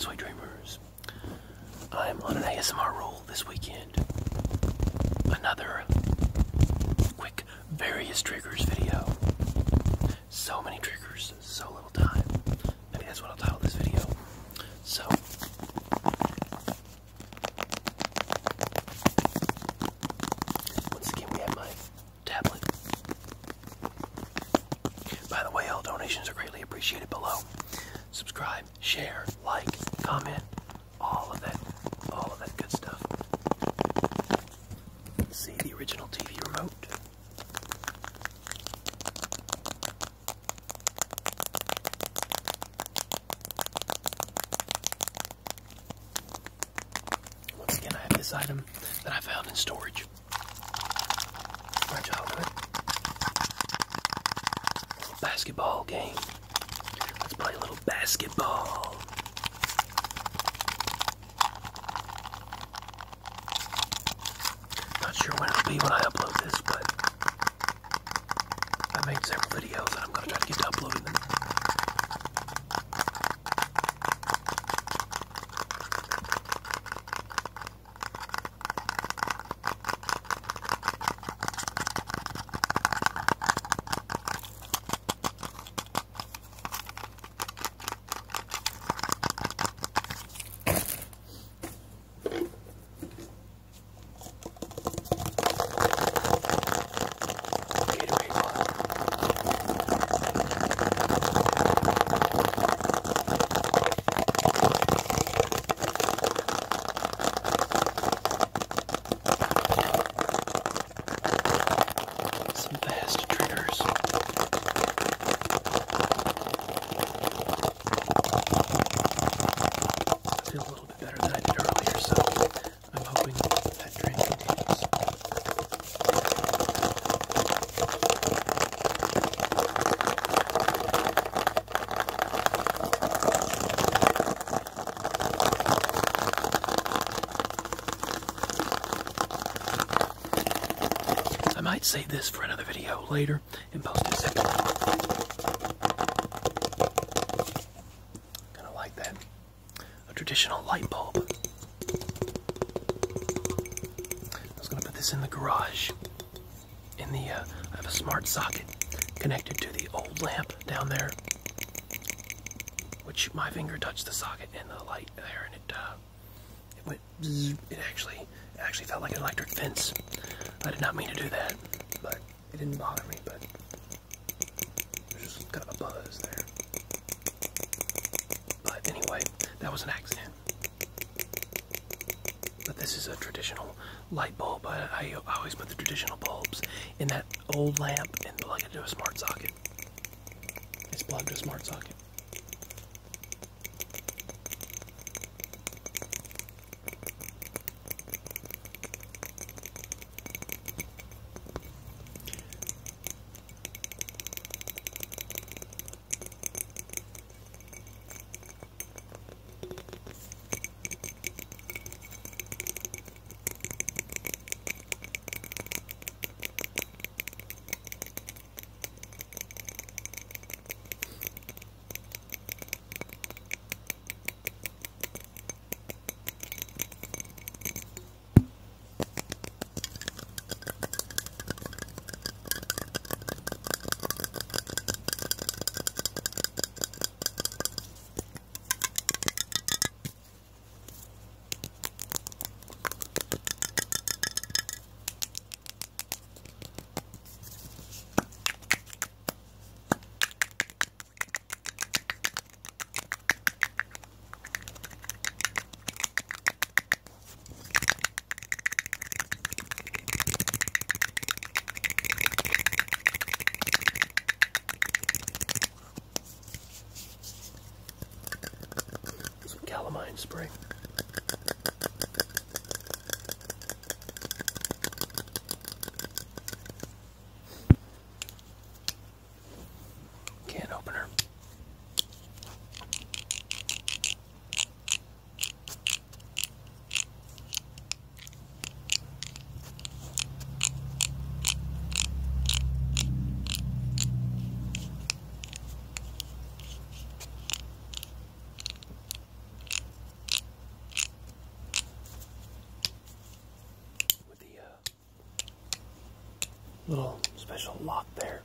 sweet dreamers. I'm on an ASMR roll this weekend. Another quick various triggers video. So many triggers, so little time. Maybe that's what I'll title this video. So, once again, we have my tablet. By the way, all donations are greatly appreciated below. Subscribe, share, like, comment, all of that, all of that good stuff. See the original TV remote. Once again, I have this item that I found in storage. My childhood. Basketball game. Let's play a little basketball. Not sure when it'll be when I upload this, but I made several videos and I'm going to try to get to uploading them. Gatorade bottle. Some fast triggers. I feel a little bit better than I did earlier, so I'm hoping that trend continues. I might save this for another video later and post it separately. Kind of like that. A traditional light bulb. I was gonna put this in the garage. In the, uh, I have a smart socket connected to the old lamp down there, which my finger touched the socket and the light there, and it, uh, it went. It actually, it actually felt like an electric fence. I did not mean to do that, but it didn't bother me. But there's just kind of a buzz there. But anyway, that was an accident. But this is a traditional light bulb. I, I, I always put the traditional bulbs in that old lamp and plug it into a smart socket. It's plugged to a smart socket. Special lock there.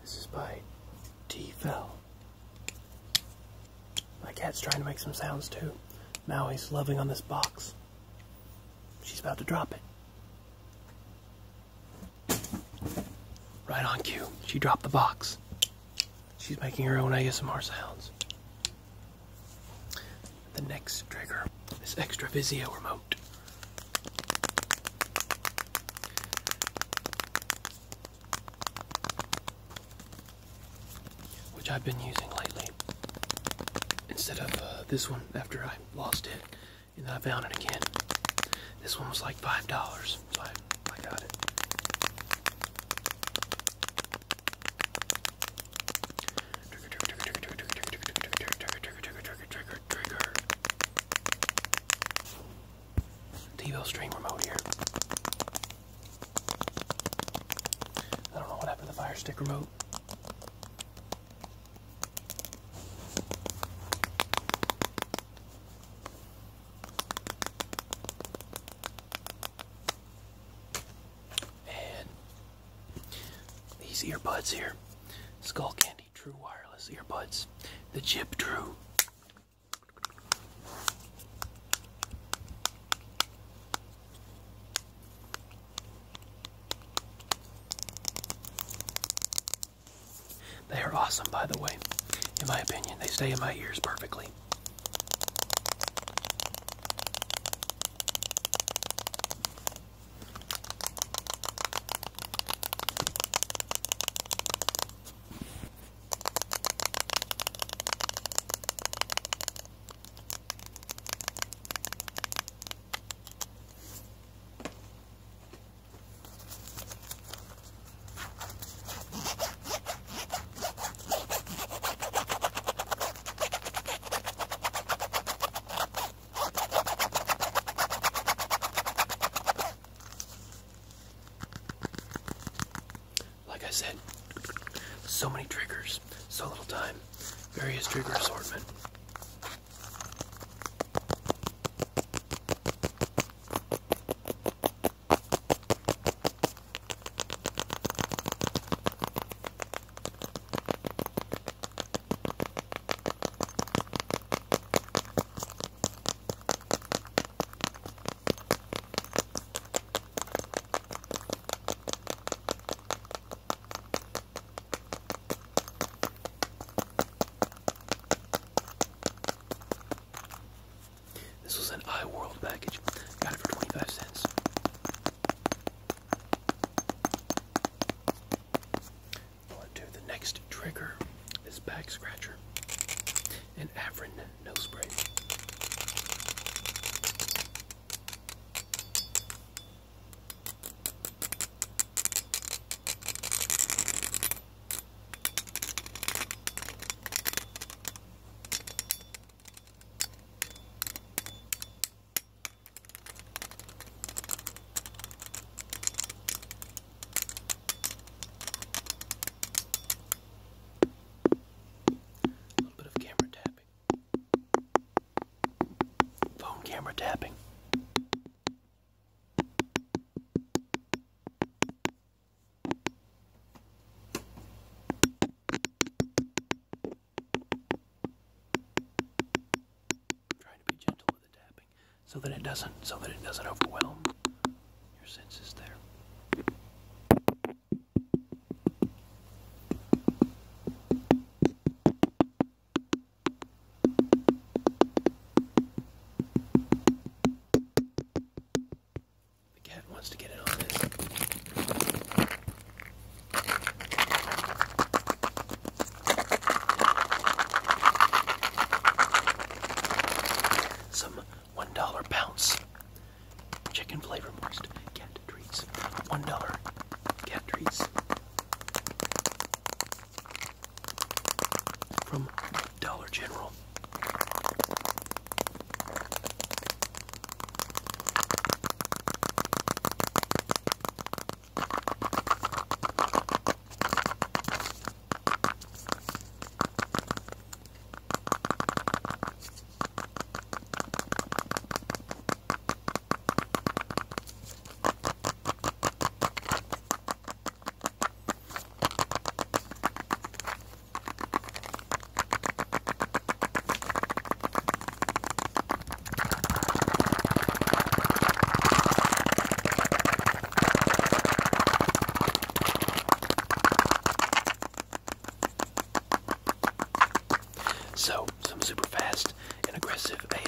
This is by T-fal. My cat's trying to make some sounds too. Maui's loving on this box. She's about to drop it. Right on cue. She dropped the box. She's making her own ASMR sounds. The next trigger is Extra Vizio remote. I've been using lately. Instead of uh, this one after I lost it and then I found it again. This one was like $5, so I, I got it. TiVo stream remote here. I don't know what happened to the Fire Stick remote. Earbuds here, Skullcandy True Wireless earbuds, the Jib True. They are awesome, by the way. In my opinion, they stay in my ears perfectly. Said, so many triggers, so little time, various trigger assortment. This was an iWorld package. Got it for 25 cents. On to the next trigger. This back scratcher. An Afrin no spray. A little bit of camera tapping. Phone camera tapping. trying to be gentle with the tapping so that it doesn't so that it doesn't overwhelm your senses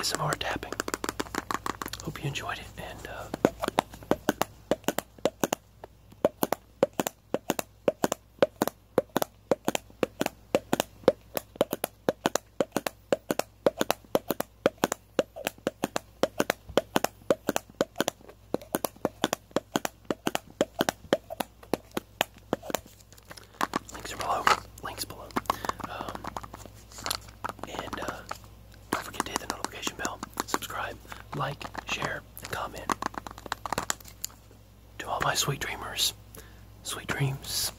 ASMR tapping. Hope you enjoyed it, and uh, sweet dreamers, sweet dreams.